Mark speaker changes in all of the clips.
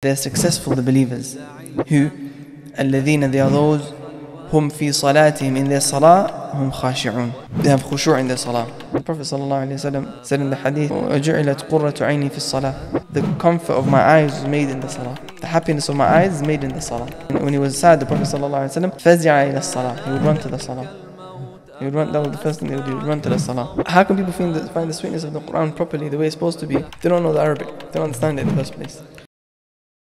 Speaker 1: They're successful, the believers. Who? الذين they are those هم في صلاتهم in their salah هم خاشعون. They have khushu' in their salah. The Prophet sallallahu alaihi wasallam said in the hadith, وجعلت قرة عيني في الصلاة. The comfort of my eyes is made in the salah. The happiness of my eyes is made in the salah. When he was sad, the Prophet sallallahu alaihi wasallam فزع إلى الصلاة. He would run to the salah. He would run, that was the first thing they would do, he would run to the salah. How can people find the, find the sweetness of the Quran properly, the way it's supposed to be? They don't know the Arabic, they don't understand it in the first place.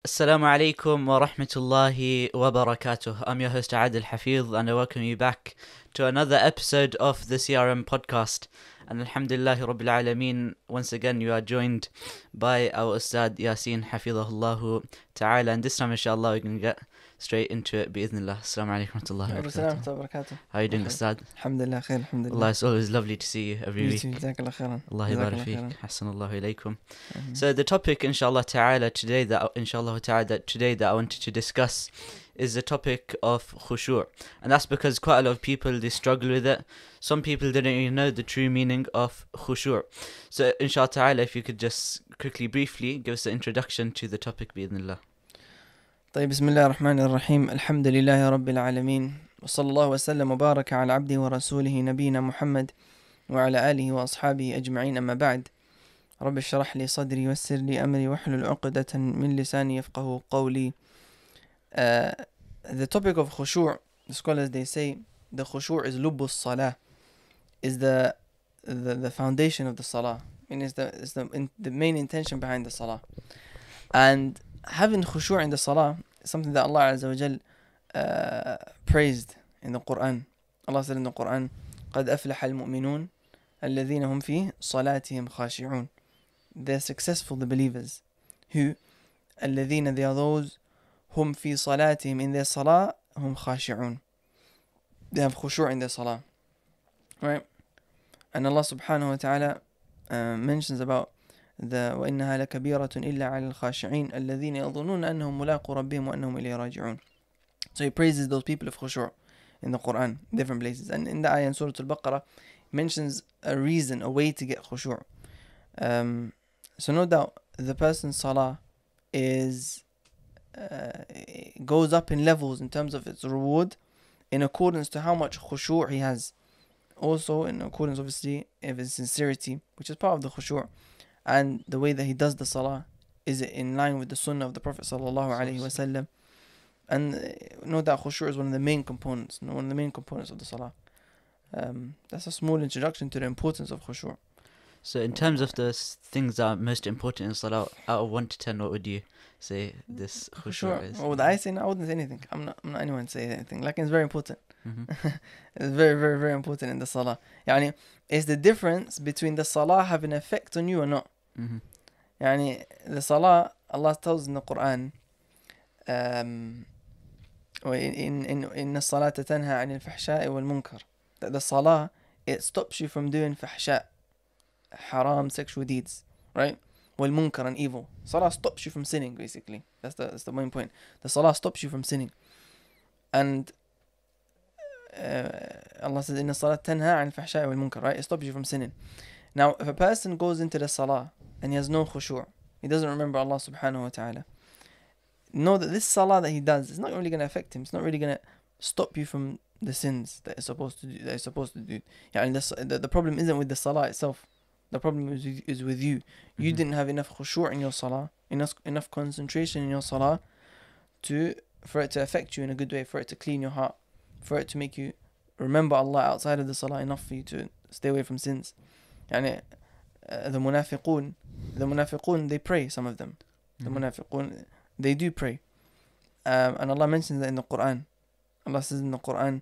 Speaker 2: Assalamu alaikum wa rahmatullahi wa barakatuh. I'm your host Adil Hafiz and I welcome you back to another episode of the CRM podcast. And Alhamdulillah Rabbil Alameen, once again you are joined by our Ustad Yasin Hafizahullah Ta'ala. And this time, inshallah, we're going to get straight into it. Bi'idhnillah. Assalamu alaikum wa rahmatullahi wa barakatuh. How are you doing. Ustad?
Speaker 1: Alhamdulillah, khair, alhamdulillah.
Speaker 2: Allah, it's always lovely to see you every week.
Speaker 1: too, Jazakallah khairan.
Speaker 2: Allah
Speaker 1: Jazakallah
Speaker 2: yabarak
Speaker 1: khairan.
Speaker 2: feek. Hassanallahu.
Speaker 1: Mhm.
Speaker 2: So the topic, inshallah ta'ala, today that inshallah ta'ala that today that I wanted to discuss is the topic of khushu'. And that's because quite a lot of people they struggle with it. Some people didn't even know the true meaning of khushu'. So inshallah ta'ala, if you could just quickly, briefly give us an introduction to the topic, bi'idhnillah.
Speaker 1: طيب بسم الله الرحمن الرحيم الحمد لله رب العالمين وصلى الله وسلم وبارك على عبده ورسوله نبينا محمد وعلى آله وأصحابه أجمعين أما بعد رب اشرح لي صدري ويسر لي أمري واحلل عقدة من لساني يفقه قولي uh, The topic of khushu' the scholars they say the khushu' is lubu salah is the, the the foundation of the I mean is the is the in, the main intention behind the salah and having khushu' in the is something that Allah Azza wa Jal uh, praised in the Quran. Allah said in the Quran, قَدْ أَفْلَحَ الْمُؤْمِنُونَ الَّذِينَ هُمْ فِي صَلَاتِهِمْ خَاشِعُونَ They're successful, the believers. Who? الَّذِينَ They are those هُمْ فِي صَلَاتِهِمْ In their salah, هُمْ خَاشِعُونَ They have khushu' in their salah. Right? And Allah subhanahu wa ta'ala uh, mentions about the وإنها لكبيرة إلا على الخاشعين الذين يظنون أنهم ملاقو ربهم وأنهم إليه راجعون. So he praises those people of khushu' in the Quran, different places. And in the ayah in Surah Al-Baqarah, mentions a reason, a way to get khushu'. Um, so no doubt, the person's salah is uh, goes up in levels in terms of its reward, in accordance to how much khushu' he has. Also, in accordance, obviously, if his sincerity, which is part of the khushu', and the way that he does the salah, is it in line with the sunnah of the Prophet sallallahu alaihi wasallam? And uh, no doubt khushu' is one of the main components, one of the main components of the salah. Um, that's a small introduction to the importance of khushu'.
Speaker 2: So in terms of the things that are most important in salah, out of one to ten, what would you say this khushu' is?
Speaker 1: What would I say? No, I wouldn't say anything. I'm not. I'm not anyone to say anything. Like it's very important.
Speaker 2: Mhm.
Speaker 1: It's very, very, very important in the salah. Yani, it's the difference between the salah having an effect on you or not.
Speaker 2: Mhm.
Speaker 1: يعني salah Allah tells in the Quran um, وإن إن إن الصلاة تنهى عن الفحشاء والمنكر that the salah it stops you from doing fahsha haram sexual deeds right والمنكر and evil salah stops you from sinning basically that's the that's the main point the salah stops you from sinning and uh, Allah says إن الصلاة تنهى عن الفحشاء والمنكر right it stops you from sinning now if a person goes into the salah and he has no khushu' he doesn't remember Allah subhanahu wa ta'ala know that this salah that he does is not really going to affect him it's not really going to stop you from the sins that you're supposed to do that you're supposed to do يعني the, the, the problem isn't with the salah itself the problem is with, is with you you
Speaker 2: Mhm.
Speaker 1: didn't have enough khushu' in your salah enough enough concentration in your salah to for it to affect you in a good way for it to clean your heart for it to make you remember Allah outside of the salah enough for you to stay away from sins يعني uh, the munafiqun the munafiqun they pray some of them the
Speaker 2: Mhm.
Speaker 1: munafiqun they do pray um, and Allah mentions that in the Quran Allah says in the Quran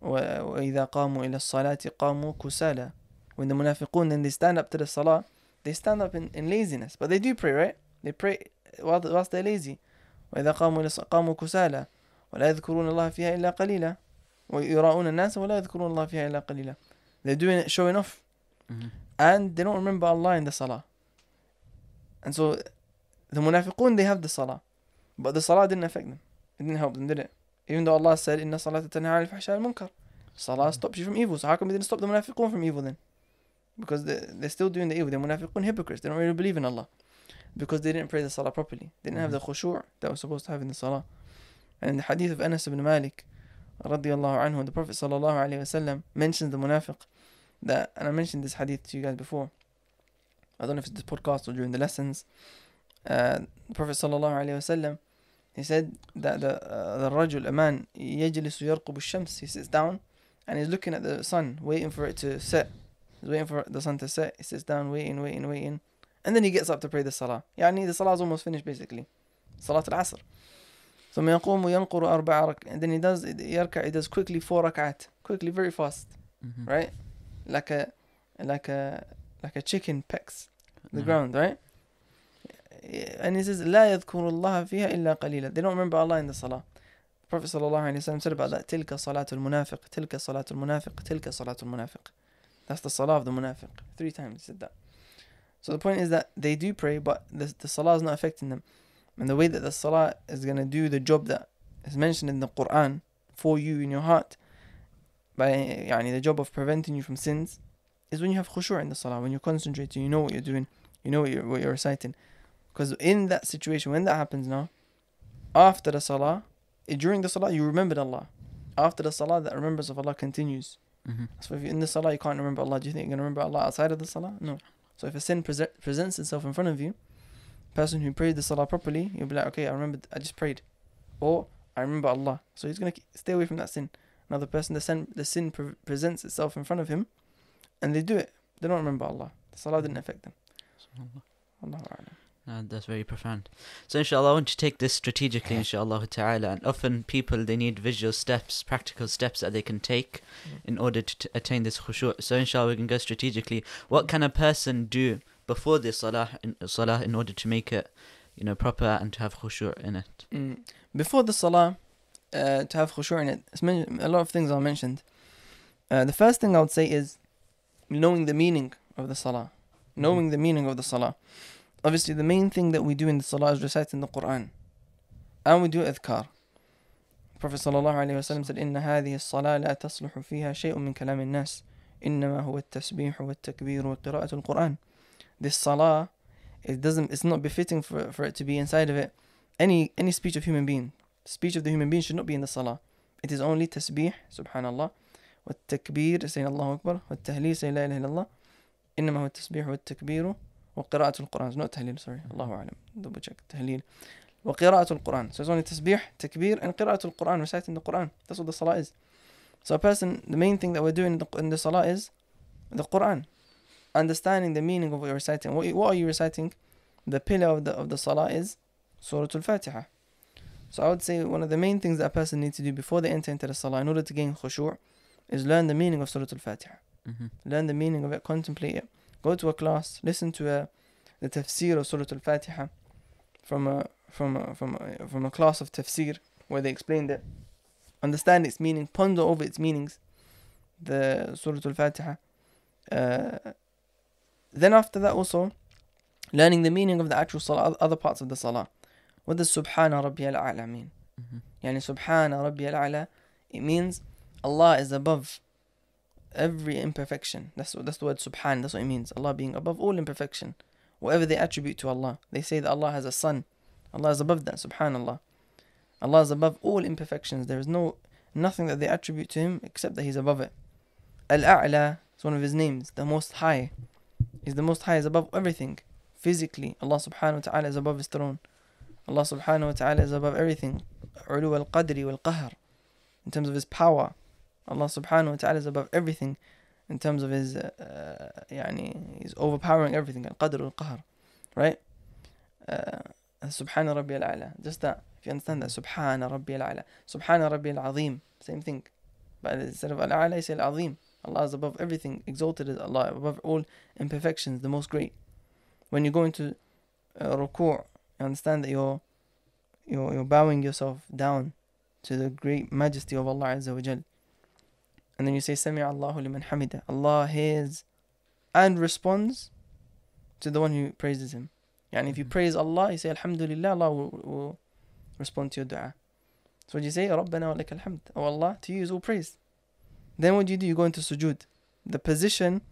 Speaker 1: "Wa- وَإِذَا قَامُوا إِلَى الصَّلَاةِ قَامُوا كُسَالَى when the munafiqun then they stand up to the salah they stand up in, in laziness but they do pray right they pray while whilst they're lazy وإذا قاموا إلى الص- قاموا كسالى ولا يذكرون الله فيها إلا قليلا ويراؤون الناس ولا يذكرون الله فيها إلا قليلا they're doing it showing off
Speaker 2: Mhm.
Speaker 1: and they don't remember Allah in the salah. And so the munafiqun they have the salah, but the salah didn't affect them. It didn't help them, did it? Even though Allah said, "Inna salata tanha al fahsha al munkar." Salah stops you from evil. So how come it didn't stop the munafiqun from evil then? Because they, they're still doing the evil. They're munafiqun hypocrites. They don't really believe in Allah. because they didn't pray the salah properly. They didn't have the khushu' that was supposed to have in the salah. And in the hadith of Anas ibn Malik, radiallahu anhu, the Prophet sallallahu alaihi wasallam mentions the munafiq that, and I mentioned this hadith to you guys before. I don't know if it's this podcast or during the lessons. Uh, the Prophet sallallahu alaihi wasallam, he said that the uh, the rajul a man يجلس يرقب الشمس. He sits down and he's looking at the sun, waiting for it to set. He's waiting for the sun to set. He sits down, waiting, waiting, waiting, and then he gets up to pray the salah. يعني the salah is almost finished basically. Salat al-Asr. ثم يقوم وينقر أربع رك and then he does يركع he does quickly four ركعات quickly very fast
Speaker 2: Mhm.
Speaker 1: right like a like a like a chicken pecks the
Speaker 2: Mhm.
Speaker 1: ground right and he says لا يذكر الله فيها إلا قليلا they don't remember Allah in the salah Prophet صلى الله عليه وسلم said about that تلك صلاة المنافق تلك صلاة المنافق تلك صلاة المنافق that's the salah of the munafiq three times he said that so the point is that they do pray but the, the salah is not affecting them and the way that the salah is going to do the job that is mentioned in the Quran for you in your heart by يعني the job of preventing you from sins is when you have khushu' in the salah when you're concentrating you know what you're doing you know what you're, what you're reciting. Because in that situation when that happens now after the salah eh, during the salah you remembered Allah. After the salah that remembrance of Allah continues.
Speaker 2: Mhm.
Speaker 1: so if you're in the salah you can't remember Allah. Do you think you're going to remember Allah outside of the salah? No. So if a sin prese- presents itself in front of you person who prayed the salah properly you'll be like okay I remembered I just prayed. Or I remember Allah. So he's going to stay away from that sin. Another person, the sin, the sin pre- presents itself in front of him, and they do it. They don't remember Allah. The salah didn't affect them.
Speaker 2: Uh, that's very profound. So inshallah, I want to take this strategically, inshallah ta'ala. And often people, they need visual steps, practical steps that they can take in order to t- attain this khushu'. So inshallah, we can go strategically. What can a person do before this salah in, salah in order to make it, you know, proper and to have khushu' in it?
Speaker 1: Mm. Before the salah, uh, to have khushu' in it, a lot of things are mentioned. Uh, the first thing I would say is knowing the meaning of the salah. Knowing the meaning of the salah. Obviously, the main thing that we do in the salah is reciting the Quran. And we do adhkar. Prophet sallallahu alaihi wasallam said, إن هذه الصلاة لا تصلح فيها شيء من كلام الناس إنما هو التسبيح والتكبير وقراءة القرآن. This salah, it doesn't, it's not befitting for, for it to be inside of it any any speech of human being. The speech of the human being should not be in the salah. It is only tasbih, subhanallah, والتكبير saying الله أكبر والتهليل saying لا إله إلا الله إنما هو التسبيح والتكبير وقراءة القرآن not تهليل sorry الله أعلم double check تهليل وقراءة القرآن so it's only تسبيح تكبير and قراءة القرآن reciting the Quran that's what the salah is so a person the main thing that we're doing in the, in the salah is the Quran understanding the meaning of what you're reciting what, what are you reciting the pillar of the, of the salah is Surah Al-Fatiha so I would say one of the main things that a person needs to do before they enter into the salah in order to gain khushu' is learn the meaning of Surah Al-Fatiha
Speaker 2: Mm-hmm.
Speaker 1: learn the meaning of it, contemplate it. Go to a class, listen to a, the tafsir of Surah Al-Fatiha from a from a, from a, from a class of tafsir where they explained it. Understand its meaning, ponder over its meanings. The Surah Al-Fatiha. Uh, then after that also, learning the meaning of the actual salah, other parts of the salah. What does Subhana Rabbi al-A'la mean?
Speaker 2: Mm-hmm.
Speaker 1: Yani Subhana Rabbi al-A'la, it means Allah is above every imperfection. That's that's the word subhan, that's what it means. Allah being above all imperfection. Whatever they attribute to Allah. They say that Allah has a son. Allah is above that, subhanallah. Allah is above all imperfections. There is no nothing that they attribute to him except that he's above it. Al-A'la is one of his names, the most high. He's the most high, is above everything. Physically, Allah subhanahu wa ta'ala is above his throne. Allah subhanahu wa ta'ala is above everything. Wal-qahr. In terms of his power, Allah subhanahu wa ta'ala is above everything in terms of his uh, uh, يعني he's overpowering everything القدر والقهر right uh, سبحان ربي الأعلى just that if you understand that سبحان ربي الأعلى سبحان ربي العظيم same thing but instead of الأعلى you say العظيم Allah is above everything exalted is Allah above all imperfections the most great when you go into uh, ruku' you understand that you're you're, you're bowing yourself down to the great majesty of Allah Azza wa Jal and then you say Sami Allahu liman hamida. Allah hears and responds to the one who praises him. And if you
Speaker 2: Mhm.
Speaker 1: praise Allah, you say Alhamdulillah, Allah will, will respond to your dua. So what you say, Rabbana wa lakal hamd. Oh Allah, to you is all praise. Then what do you do? You go into sujood. The position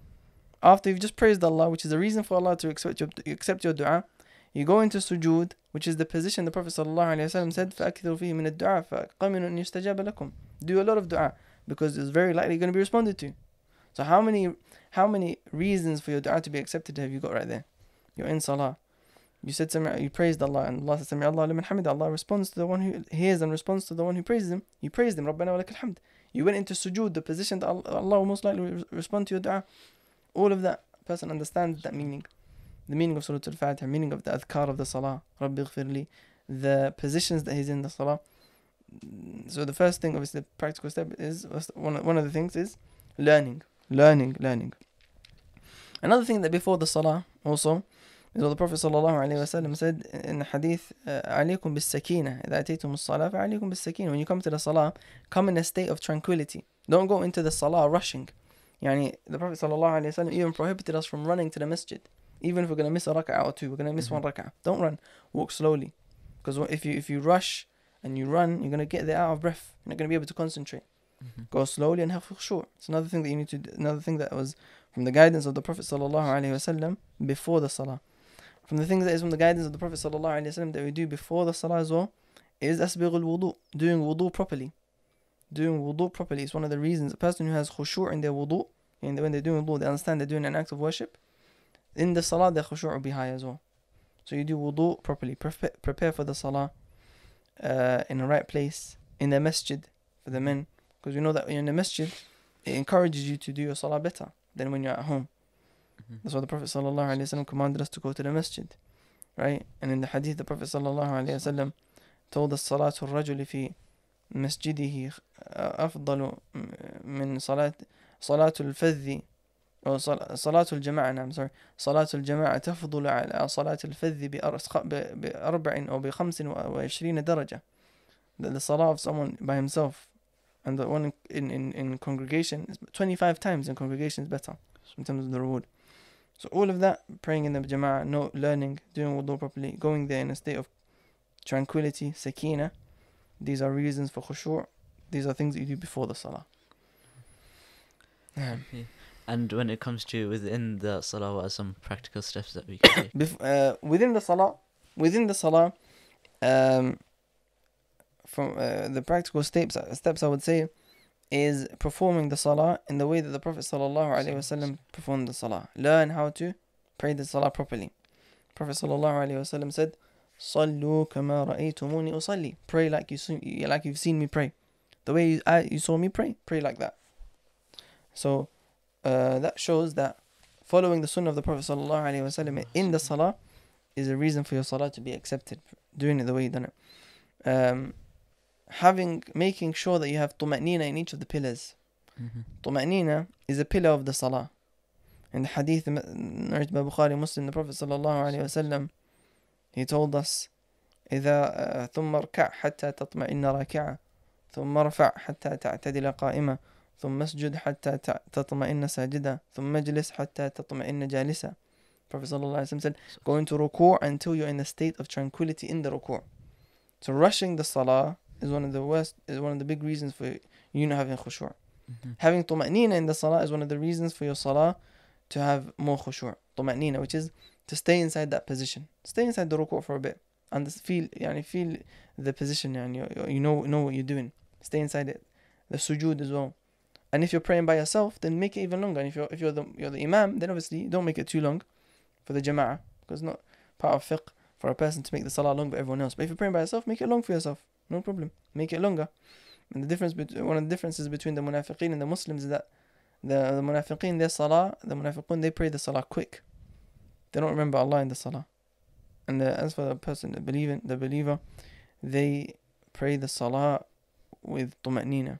Speaker 1: after you've just praised Allah, which is a reason for Allah to accept your, accept your dua, You go into sujood, which is the position the Prophet ﷺ said, فَأَكْثِرُوا فِيهِ مِنَ الدُّعَى فَقَمِنُوا أَن يُسْتَجَابَ لَكُمْ Do a lot of dua because it's very likely going to be responded to. So how many how many reasons for your dua to be accepted have you got right there? You're in salah. You said you praised Allah and Allah said Allah liman hamid. Allah responds to the one who hears and responds to the one who praises him. You praised him. Rabbana wa hamd. You went into sujood, the position that Allah will most likely respond to your dua. All of that person understands that meaning. The meaning of Surah Al-Fatiha, meaning of the adhkar of the salah, Rabbi the positions that he's in the salah So the first thing, obviously, the practical step is one one of the things is learning, learning, learning. Another thing that before the salah also is what the Prophet ﷺ said in the hadith, عليكم بالسكينة إذا أتيتم الصلاة فعليكم بالسكينة When you come to the salah, come in a state of tranquility. Don't go into the salah rushing. Yani the Prophet ﷺ even prohibited us from running to the masjid. Even if we're going to miss a rak'ah or two, we're going to miss mm-hmm. one rak'ah. Don't run. Walk slowly. Because if you if you rush and you run, you're going to get there out of breath. You're not going to be able to concentrate. Mm-hmm. Go slowly and have khushu'. It's another thing that you need to do. Another thing that was from the guidance of the Prophet ﷺ before the salah. From the things that is from the guidance of the Prophet ﷺ that we do before the salah as well is asbighul wudu, doing wudu properly. Doing wudu properly is one of the reasons a person who has khushu' in their wudu, and when they're doing wudu, they understand they're doing an act of worship. In the salah, their khushu' will be high as well. So you do wudu properly, prepare, prepare for the salah uh, in the right place, in the masjid for the men, because we know that when you're in the masjid, it encourages you to do your salah better than when you're at home. Mm-hmm. That's why the Prophet ﷺ commanded us to go to the masjid. Right? And in the hadith, the Prophet ﷺ told us صلاة الرجل في مسجده أفضل من صلاة صلاة الفذ أو صلاة الجماعة نعم sorry صلاة الجماعة تفضل على صلاة الفذ بأربع أو بخمس وعشرين درجة the, the salah of someone by himself and the one in, in, in congregation is 25 times in congregation is better in terms of the reward so all of that, praying in the jama'ah, no learning, doing wudu properly, going there in a state of tranquility, sakina, these are reasons for khushu'. These are things that you do before the salah.
Speaker 2: And when it comes to within the salah, what are some practical steps that we can take?
Speaker 1: Bef- uh, within the salah, within the salah, um, from uh, the practical steps, steps I would say, is performing the salah in the way that the Prophet ﷺ performed the salah. Learn how to pray the salah properly. Prophet ﷺ said, "Sallu kama ra'aytumuni usalli." Pray like you see, like you've seen me pray. The way you, I, you saw me pray, pray like that. So uh, that shows that following the sunnah of the Prophet ﷺ in the salah is a reason for your salah to be accepted. Doing it the way you done it. Um, having making sure that you have tuma'nina in each of the pillars. Mm-hmm. is a pillar of the salah. In the hadith narrated by Bukhari Muslim, the Prophet sallallahu alaihi wasallam, he told us, إذا ثم اركع حتى تطمئن راكعة ثم ارفع حتى تعتدل قائمة ثم اسجد حتى تطمئن ساجدة ثم اجلس حتى تطمئن جالسة Prophet ﷺ said, go into ruku' until you're in the state of tranquility in the ruku'. So rushing the salah is one of the worst is one of the big reasons for you not having khushu'. Mm-hmm. Having tuma'nina in the salah is one of the reasons for your salah to have more khushu'. Tuma'nina, which is to stay inside that position. Stay inside the ruku' for a bit. And feel yani feel the position and you, you know know what you're doing. Stay inside it. The sujood as well. And if you're praying by yourself, then make it even longer. And if you're if you're the you're the imam, then obviously don't make it too long for the jama'ah. Because it's not part of fiqh for a person to make the salah long for everyone else. But if you're praying by yourself, make it long for yourself. No problem. Make it longer. And the difference between one of the differences between the munafiqeen and the Muslims is that the, the munafiqeen their salah, the munafiqun they pray the salah quick. They don't remember Allah in the salah. And the, as for the person, the believer, the believer, they pray the salah with tuma'nina.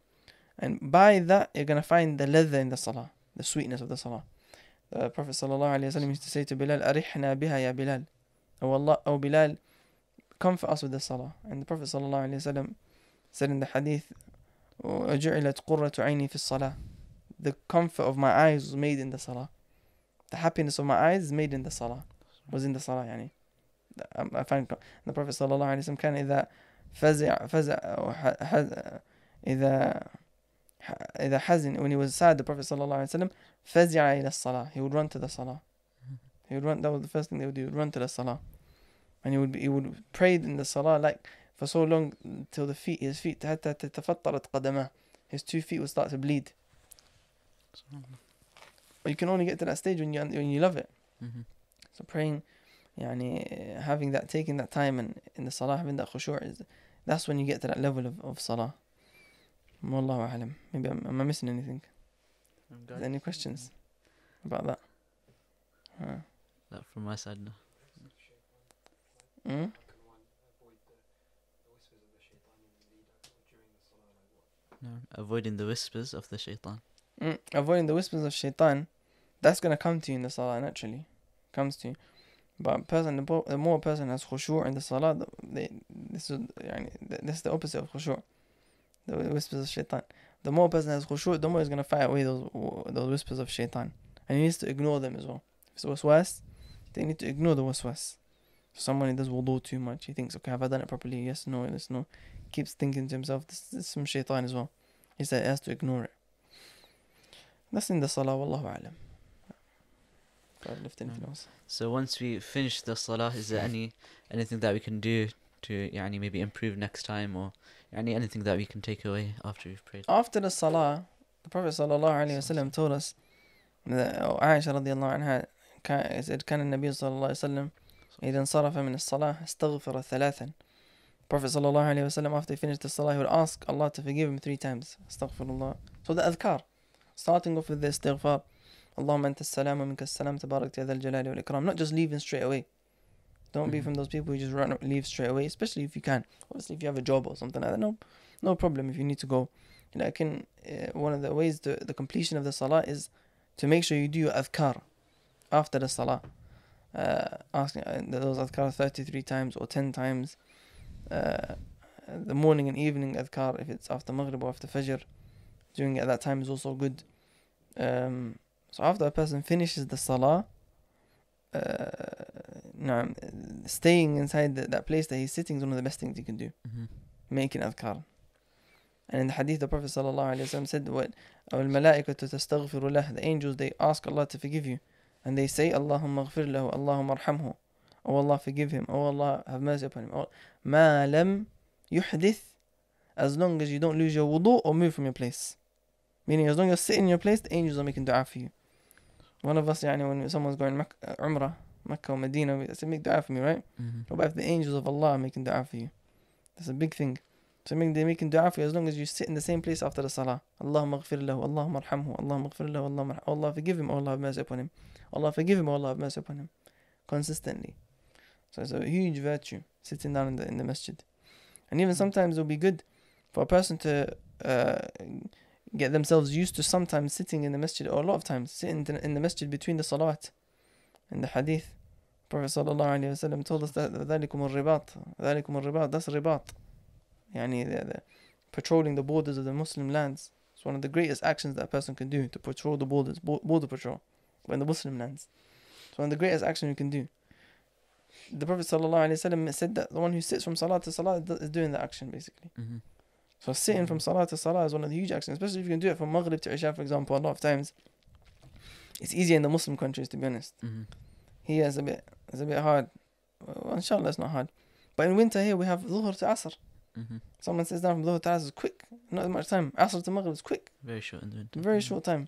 Speaker 1: And by that, you're going to find the leather in the salah, the sweetness of the salah. The Prophet ﷺ used to say to Bilal, Arihna biha ya Bilal. Oh Allah, oh Bilal, comfort us with the salah. And the Prophet ﷺ said in the hadith, وَجُعِلَتْ قُرَّةُ عَيْنِي فِي الصَّلَاةِ The comfort of my eyes was made in the salah. The happiness of my eyes is made in the salah. Was in the salah, يعني. I find the Prophet ﷺ كان إذا فزع فزع إذا إذا حزن when he was sad the Prophet ﷺ فزع إلى الصلاة he would run to the salah he would run that was the first thing they would do he would run to the salah and he would be, he would pray in the salah like for so long till the feet his feet حتى تتفطرت قدماه his two feet would start to bleed but you can only get to that stage when you when you love it
Speaker 2: hmm
Speaker 1: so praying يعني having that taking that time and in the salah having that khushu' is that's when you get to that level of, of salah Wallahu alam. Maybe I'm, am I missing anything? Is any questions about that? Huh.
Speaker 2: That from my side, no.
Speaker 1: Mm?
Speaker 2: No, avoiding the whispers of the shaitan.
Speaker 1: Mm, avoiding the whispers of shaitan, that's gonna come to you in the salah naturally, comes to you. But person, the, more person has khushu' in the salah, they, this is this is the opposite of khushu'. The whispers of shaitan. The more a person has khushu', the more he's gonna fight away those those whispers of shaitan, and he needs to ignore them as well. If it's waswas, they need to ignore the waswas. Someone who does wudu too much, he thinks, okay, have I done it properly? Yes, no, yes, no. Keeps thinking to himself, this, this is some shaitan as well. He said he has to ignore it. That's in the salah, wallahu alam. God lift anything else.
Speaker 2: So once we finish the salah, is there any anything that we can do to يعني maybe improve next time or يعني anything that we can take away after we've prayed?
Speaker 1: After the salah, the Prophet sallallahu alaihi wasallam told us that أو عائشة رضي الله عنها كان said كان النبي صلى الله عليه وسلم إذا انصرف من الصلاة استغفر ثلاثا. Prophet sallallahu alaihi wasallam after he finished the salah he would ask Allah to forgive him three times. Astaghfirullah. So the adhkar, starting off with the istighfar. اللهم أنت السلام ومنك السلام تبارك يا ذا الجلال والإكرام. Not just leaving straight away. Don't be
Speaker 2: Mhm.
Speaker 1: from those people who just run leave straight away, especially if you can. Obviously, if you have a job or something like that, no, no problem if you need to go. Like in uh, one of the ways to the completion of the salah is to make sure you do your adhkar after the salah. Uh, asking uh, those adhkar 33 times or 10 times. Uh, the morning and evening adhkar, if it's after Maghrib or after Fajr, doing it at that time is also good. Um, so after a person finishes the salah, uh, you know, staying inside the, that place that he's sitting is one of the best things you can do.
Speaker 2: Mm-hmm.
Speaker 1: Making adhkar. And in the hadith, the Prophet ﷺ said, What? The angels, they ask Allah to forgive you. And they say, Allahumma lahu, Allahumma arhamhu. Oh Allah, forgive him. Oh Allah, have mercy upon him. Oh, ma lam yuhdith. As long as you don't lose your wudu or move from your place. Meaning, as long as you sit in your place, the angels are making dua for you. One of us, يعني when someone's going uh, Umrah, Mecca or Medina, that's a big dua for me, right?
Speaker 2: hmm
Speaker 1: What about if the angels of Allah are making dua for you? That's a big thing. So make, they're making dua for you as long as you sit in the same place after the salah. Allahumma ghafir lahu, Allahumma arhamhu, Allahumma ghafir lahu, Allahumma. Allah forgive him, Allah have mercy upon him. Allah forgive him, Allah have mercy upon him. Consistently. So it's a huge virtue, sitting down in the, in the masjid. And even sometimes it'll be good for a person to uh, get themselves used to sometimes sitting in the masjid, or a lot of times sitting in the masjid between the salawat In the hadith, Prophet sallallahu alaihi wasallam told us that ذلكم الرباط ذلكم الرباط that's ribat يعني the, the patrolling the borders of the Muslim lands it's one of the greatest actions that a person can do to patrol the borders bo- border patrol in the Muslim lands it's one of the greatest actions you can do the Prophet sallallahu alaihi wasallam said that the one who sits from salah to salah is doing the action basically
Speaker 2: hmm
Speaker 1: so sitting from salah to salah is one of the huge actions especially if you can do it from Maghrib to Isha for example a lot of times it's easier in the Muslim countries to be honest
Speaker 2: hmm
Speaker 1: here is a bit it's a bit hard. Well, inshallah it's not hard. But in winter here we have Dhuhr to Asr.
Speaker 2: hmm
Speaker 1: Someone sits down from Dhuhr to Asr is quick. Not much time. Asr to Maghrib is quick.
Speaker 2: Very short in the winter.
Speaker 1: Very
Speaker 2: Mhm.
Speaker 1: short time.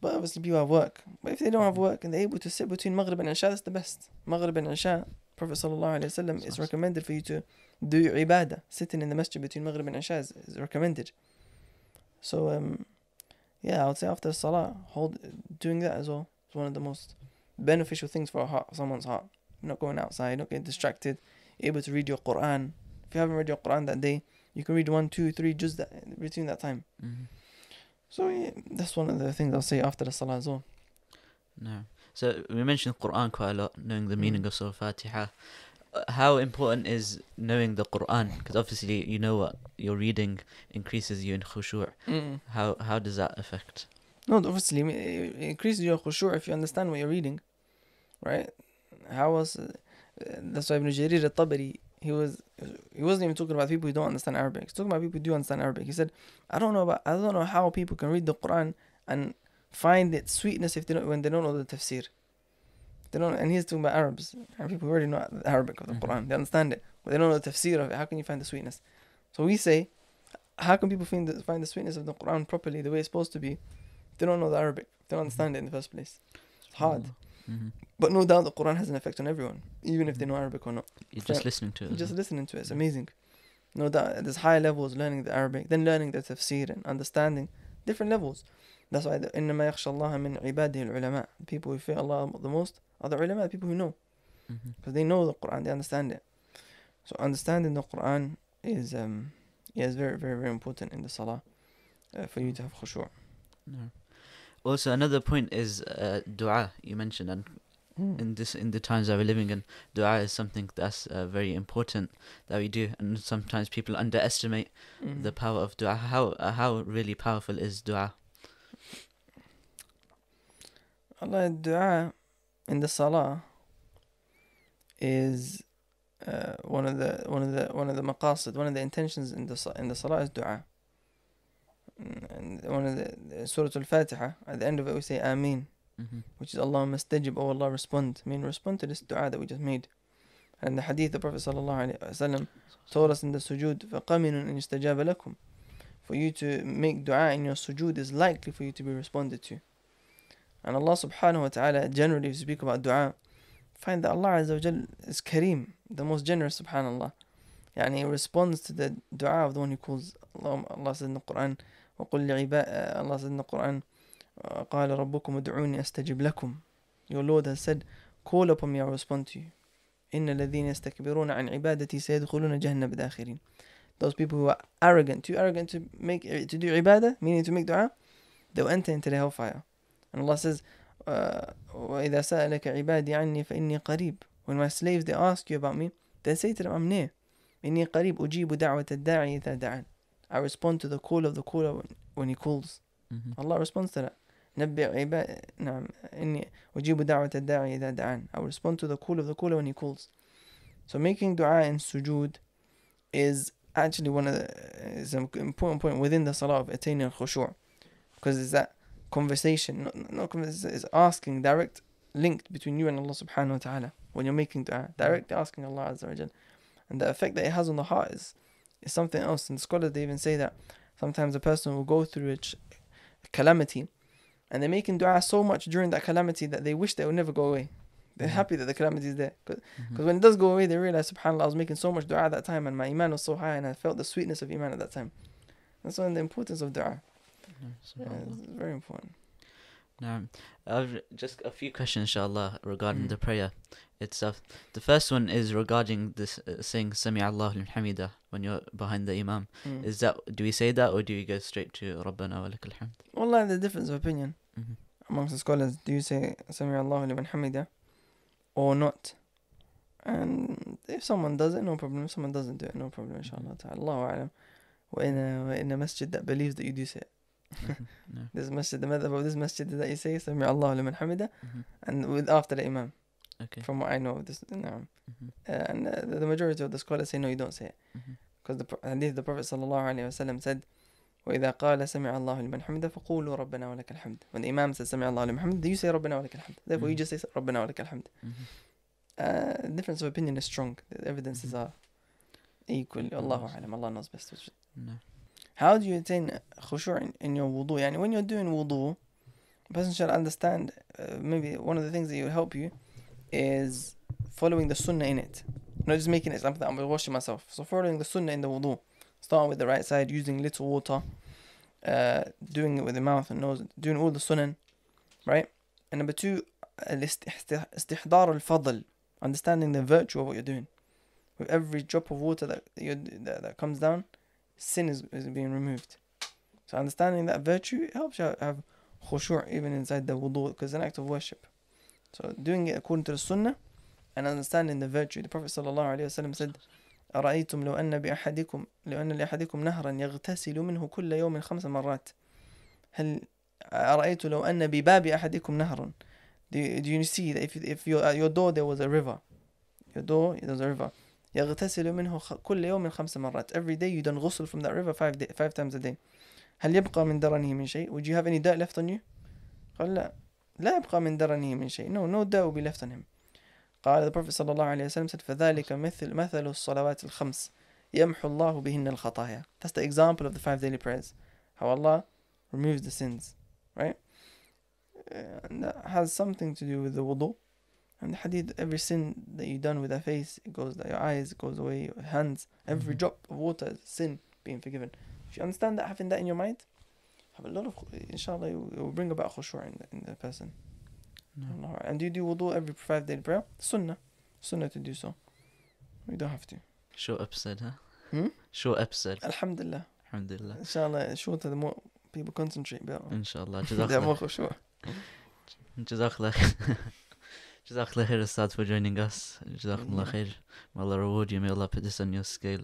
Speaker 1: But obviously people have work. But if they don't have work and they're able to sit between Maghrib and Isha, that's the best. Maghrib and Isha, Prophet Sallallahu Alaihi Wasallam, it's
Speaker 2: Nice.
Speaker 1: recommended for you to do your ibadah. Sitting in the masjid between Maghrib and Isha is, is recommended. So um yeah, I would say after the Salah, hold doing that as well is one of the most beneficial things for a heart, someone's heart. Not going outside, not getting distracted, able to read your Quran. If you haven't read your Quran that day, you can read one, two, three, just that between that time.
Speaker 2: Mhm.
Speaker 1: So yeah, that's one of the things I'll say after the Salah as well.
Speaker 2: No. So we mentioned Quran quite a lot, knowing the meaning
Speaker 1: Mm.
Speaker 2: of Surah Fatiha. How important is knowing the Quran? Because obviously you know what your reading increases you in khushu'.
Speaker 1: Mm.
Speaker 2: How how does that affect?
Speaker 1: No, obviously it increases your khushu' if you understand what you're reading, right? How was uh, that's why Ibn Jarir al-Tabari he was he wasn't even talking about people who don't understand Arabic. He's talking about people who do understand Arabic. He said, I don't know about I don't know how people can read the Quran and find its sweetness if they don't when they don't know the tafsir. They don't, and he's talking about Arabs and people who already know the Arabic of the
Speaker 2: Mhm.
Speaker 1: Quran. They understand it, but they don't know the tafsir of it. How can you find the sweetness? So we say, how can people find the, find the sweetness of the Quran properly, the way it's supposed to be? if They don't know the Arabic. They don't understand it in the first place. It's hard.
Speaker 2: hmm
Speaker 1: But no doubt the Quran has an effect on everyone, even if they know Arabic or not.
Speaker 2: You're just
Speaker 1: Yeah.
Speaker 2: listening to it.
Speaker 1: You're just
Speaker 2: as
Speaker 1: listening to it. It's
Speaker 2: Mhm.
Speaker 1: amazing. No doubt there's high levels learning the Arabic, then learning the tafsir and understanding different levels. That's why the إنما يخشى الله من عباده العلماء. The people who fear Allah the most the ulama, people who know.
Speaker 2: Mhm.
Speaker 1: Because they know the Quran, they understand it. So understanding the Quran is um yeah, is very, very, very important in the salah uh, for you to have khushu'.
Speaker 2: No. Also, another point is uh, dua. You mentioned, and in this in the times that we're living in, dua is something that's uh, very important that we do, and sometimes people underestimate
Speaker 1: Mm.
Speaker 2: the power of dua. How uh, how really powerful is dua?
Speaker 1: Allah dua in the salah is uh, one of the one of the one of the maqasid, one of the intentions in the sa- in the salah is dua. Mm, And one of the, the Surah Al-Fatiha at the end of it we say Ameen,
Speaker 2: hmm
Speaker 1: which is Allahumma stajib, oh Allah respond. I mean respond to this dua that we just made. And the hadith the Prophet sallallahu alaihi wasallam told us in the sujood فَقَمِنٌ إِنْ اسْتَجَابَ لَكُمْ For you to make dua in your sujood is likely for you to be responded to. And Allah subhanahu wa ta'ala generally if you speak about dua find that Allah Azza wa Jal is Kareem, the most generous subhanallah. يعني he responds to the dua of the one who calls Allah, Allah says in the Quran وقل لعباد Allah says in the Quran قال ربكم ادعوني أستجب لكم Your Lord has said call upon me I will respond to you إن الذين يستكبرون عن عبادتي سيدخلون جهنم داخرين Those people who are arrogant, too arrogant to make to do ibadah, meaning to make dua, they'll enter into the hellfire. And Allah says, uh, وإذا سألك عبادي عني فإني قريب. When my slaves they ask you about me, then say to them, I'm near. إني قريب أجيب دعوة الداعي إذا دعان. I respond to the call of the caller when, when he calls.
Speaker 2: hmm
Speaker 1: Allah responds to that. نبئ عباد نعم إني أجيب دعوة الداعي إذا دعان. I will respond to the call of the caller when he calls. So making dua in sujood is actually one of the is an important point within the salah of attaining khushu' because it's that conversation, not, not conversation, it's asking direct linked between you and Allah subhanahu wa ta'ala when you're making dua, directly asking Allah Azza wa Jal. And the effect that it has on the heart is, is something else. And scholars they even say that sometimes a person will go through a, ch- a calamity and they're making dua so much during that calamity that they wish they would never go away. They're
Speaker 2: Mhm.
Speaker 1: happy that the calamity is there. Because
Speaker 2: Mhm.
Speaker 1: when it does go away, they realize, subhanAllah, I was making so much dua at that time and my iman was so high and I felt the sweetness of iman at that time. That's one of the importance of dua.
Speaker 2: No,
Speaker 1: Yeah, it's very important.
Speaker 2: Now, just a few questions, inshallah, regarding
Speaker 1: Mm.
Speaker 2: the prayer itself. The first one is regarding this uh, saying "Sami Allah liman hamida" when you're behind the imam.
Speaker 1: Mm.
Speaker 2: Is that do we say that or do we go straight to "Rabbana wa lakal hamd"?
Speaker 1: Wallah, there's difference of opinion
Speaker 2: Mhm.
Speaker 1: amongst the scholars. Do you say Sami liman hamida or not? And if someone does it, no problem. If someone doesn't do it, no problem, inshallah. ta'ala. Allahu alam. We're in a, we're in a masjid that believes that you do say it
Speaker 2: Mhm. No.
Speaker 1: This masjid, the madhab of this masjid is that you say Sami Allahu liman hamida
Speaker 2: Mhm.
Speaker 1: and with after the imam.
Speaker 2: Okay.
Speaker 1: From what I know of this, no.
Speaker 2: Mhm.
Speaker 1: Uh, and uh, the the majority of the scholars say no, you don't say it.
Speaker 2: Mhm.
Speaker 1: Because the pro- hadith the Prophet sallallahu alaihi wasallam said, وإذا قال سمع الله لمن حمده فقولوا ربنا ولك الحمد. When the Imam says سمع الله لمن حمده, you say ربنا ولك الحمد. Therefore, you
Speaker 2: Mhm.
Speaker 1: just say ربنا ولك الحمد.
Speaker 2: Mhm.
Speaker 1: Uh, difference of opinion is strong. The evidences
Speaker 2: Mhm.
Speaker 1: are equal.
Speaker 2: Mhm.
Speaker 1: Allahu alam. Allah knows best.
Speaker 2: No.
Speaker 1: How do you attain uh, khushu' in, in your wudu? Yani when you're doing wudu, a person should understand uh, maybe one of the things that will help you is following the sunnah in it. Not just making it something I'm washing myself. So following the sunnah in the wudu. Starting with the right side, using little water, uh, doing it with the mouth and nose, doing all the sunnah, right? And number two, istihdar al-fadl, understanding the virtue of what you're doing. With every drop of water that, that, that comes down, sin is, is being removed. So understanding that virtue helps you have khushu' even inside the wudu because it's an act of worship. So doing it according to the sunnah and understanding the virtue. The Prophet sallallahu alaihi wasallam said, أرأيتم لو أن بأحدكم لو أن لأحدكم نهرا يغتسل منه كل يوم خمس مرات هل أرأيت لو أن بباب أحدكم نهر do you, do you see that if, if your, at your door there was a river your door there was a river يغتسل منه كل يوم خمس مرات every day you done ghusl from that river five, day, five times a day هل يبقى من درنه من شيء would you have any dirt left on you قال لا لا يبقى من درنه من شيء no no doubt will be left on him قال the Prophet صلى الله عليه وسلم said فذلك مثل مثل الصلوات الخمس يمحو الله بهن الخطايا that's the example of the five daily prayers how Allah removes the sins right Uh, and that has something to do with the wudu and the hadith every sin that you done with your face it goes like your eyes it goes away your hands every
Speaker 2: Mhm.
Speaker 1: drop of water is sin being forgiven if you understand that having that in your mind have a lot of inshallah it will bring about khushu' in the, in the person
Speaker 2: No.
Speaker 1: And do you do wudu every five daily prayer? Sunnah. Sunnah to do so. We don't have to.
Speaker 2: Short episode, huh?
Speaker 1: Hmm?
Speaker 2: Short episode.
Speaker 1: Alhamdulillah.
Speaker 2: Alhamdulillah.
Speaker 1: Inshallah, shorter the more people concentrate better.
Speaker 2: Inshallah. Jazakallah.
Speaker 1: more khushu'.
Speaker 2: Jazakallah. Jazakallah khair, Ustad, for joining us. Jazakallah khair. May Allah reward you. May Allah put this on your scale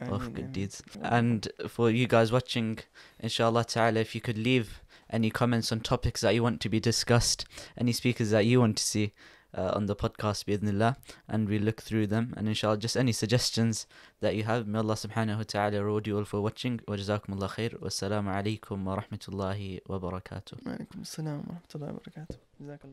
Speaker 2: of good deeds. And for you guys watching, inshallah ta'ala, if you could leave any comments on topics that you want to be discussed, any speakers that you want to see uh, on the podcast, bi'idhnillah, and we look through them. And inshallah, just any suggestions that you have, may Allah subhanahu wa ta'ala reward you all for watching. Wa jazakumullah khair. Wassalamu alaikum wa rahmatullahi wa barakatuh.
Speaker 1: Wa alaikum assalam wa rahmatullahi wa barakatuh. Jazakallah.